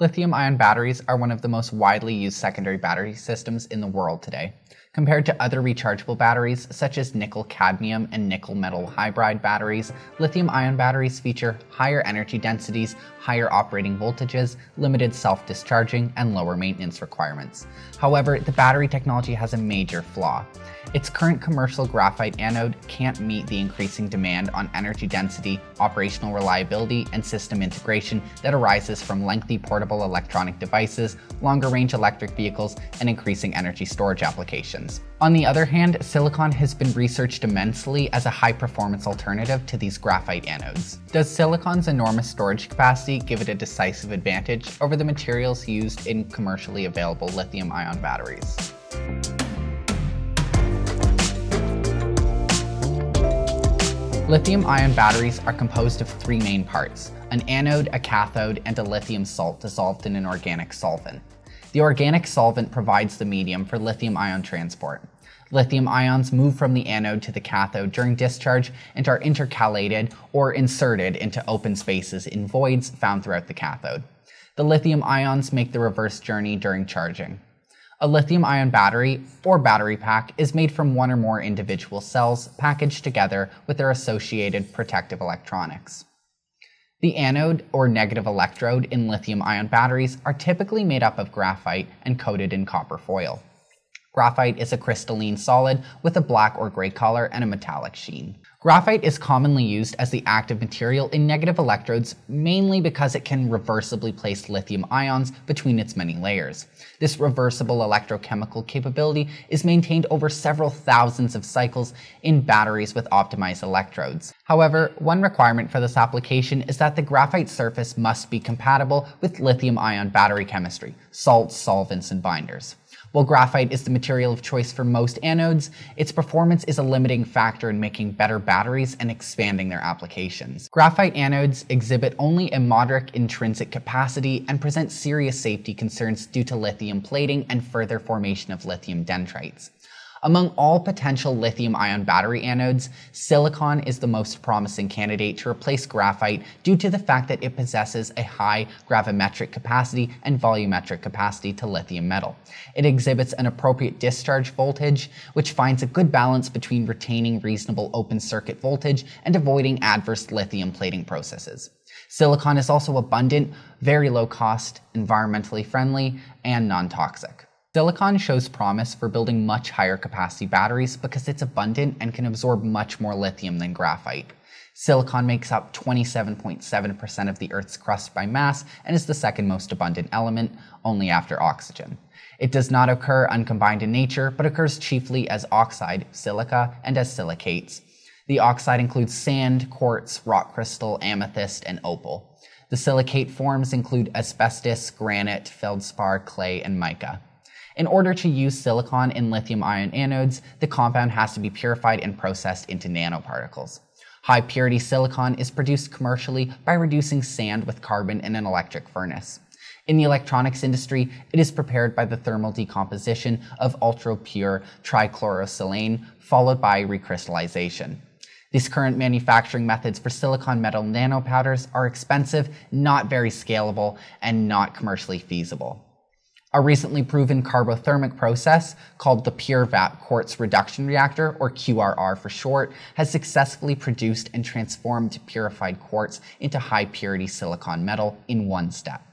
Lithium ion batteries are one of the most widely used secondary battery systems in the world today. Compared to other rechargeable batteries, such as nickel cadmium and nickel metal hydride batteries, lithium ion batteries feature higher energy densities, higher operating voltages, limited self discharging, and lower maintenance requirements. However, the battery technology has a major flaw. Its current commercial graphite anode can't meet the increasing demand on energy density, operational reliability, and system integration that arises from lengthy portable electronic devices, longer range electric vehicles, and increasing energy storage applications. On the other hand, silicon has been researched immensely as a high performance alternative to these graphite anodes. Does silicon's enormous storage capacity give it a decisive advantage over the materials used in commercially available lithium ion batteries? Lithium ion batteries are composed of three main parts, an anode, a cathode, and a lithium salt dissolved in an organic solvent. The organic solvent provides the medium for lithium ion transport. Lithium ions move from the anode to the cathode during discharge and are intercalated or inserted into open spaces in voids found throughout the cathode. The lithium ions make the reverse journey during charging. A lithium ion battery, or battery pack, is made from one or more individual cells packaged together with their associated protective electronics. The anode, or negative electrode, in lithium ion batteries are typically made up of graphite and coated in copper foil. Graphite is a crystalline solid with a black or gray color and a metallic sheen. Graphite is commonly used as the active material in negative electrodes mainly because it can reversibly place lithium ions between its many layers. This reversible electrochemical capability is maintained over several thousands of cycles in batteries with optimized electrodes. However, one requirement for this application is that the graphite surface must be compatible with lithium ion battery chemistry, salts, solvents, and binders. While graphite is the material of choice for most anodes, its performance is a limiting factor in making better batteries and expanding their applications. Graphite anodes exhibit only a moderate intrinsic capacity and present serious safety concerns due to lithium plating and further formation of lithium dendrites. Among all potential lithium ion battery anodes, silicon is the most promising candidate to replace graphite due to the fact that it possesses a high gravimetric capacity and volumetric capacity to lithium metal. It exhibits an appropriate discharge voltage, which finds a good balance between retaining reasonable open circuit voltage and avoiding adverse lithium plating processes. Silicon is also abundant, very low cost, environmentally friendly, and non toxic. Silicon shows promise for building much higher capacity batteries because it's abundant and can absorb much more lithium than graphite. Silicon makes up 27.7% of the Earth's crust by mass and is the second most abundant element, only after oxygen. It does not occur uncombined in nature, but occurs chiefly as oxide, silica, and as silicates. The oxide includes sand, quartz, rock crystal, amethyst, and opal. The silicate forms include asbestos, granite, feldspar, clay, and mica. In order to use silicon in lithium ion anodes, the compound has to be purified and processed into nanoparticles. High purity silicon is produced commercially by reducing sand with carbon in an electric furnace. In the electronics industry, it is prepared by the thermal decomposition of ultra pure trichlorosilane, followed by recrystallization. These current manufacturing methods for silicon metal nanopowders are expensive, not very scalable, and not commercially feasible. A recently proven carbothermic process called the PureVap Quartz Reduction Reactor, or QRR for short, has successfully produced and transformed purified quartz into high purity silicon metal in one step.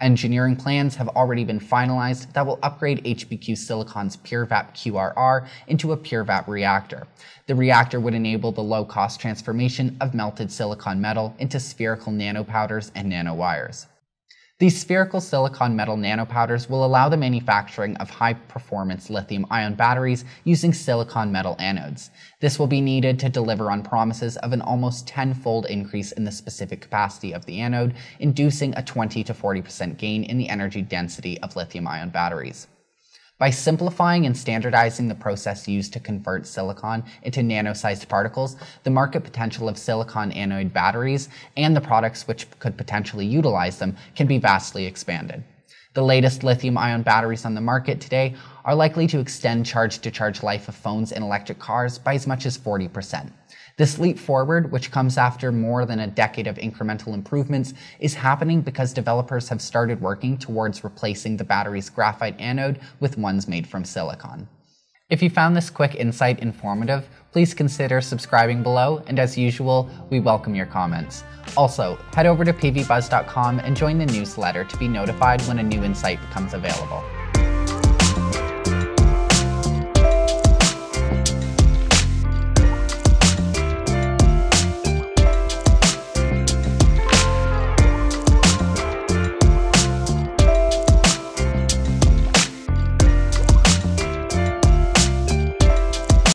Engineering plans have already been finalized that will upgrade HPQ Silicon's PureVap QRR into a PureVap reactor. The reactor would enable the low cost transformation of melted silicon metal into spherical nanopowders and nanowires. These spherical silicon metal nanopowders will allow the manufacturing of high performance lithium ion batteries using silicon metal anodes. This will be needed to deliver on promises of an almost tenfold increase in the specific capacity of the anode, inducing a 20 to 40% gain in the energy density of lithium ion batteries. By simplifying and standardizing the process used to convert silicon into nano-sized particles, the market potential of silicon anode batteries and the products which could potentially utilize them can be vastly expanded. The latest lithium ion batteries on the market today are likely to extend charge to charge life of phones and electric cars by as much as 40%. This leap forward, which comes after more than a decade of incremental improvements, is happening because developers have started working towards replacing the battery's graphite anode with ones made from silicon. If you found this quick insight informative, please consider subscribing below, and as usual, we welcome your comments. Also, head over to pvbuzz.com and join the newsletter to be notified when a new insight becomes available.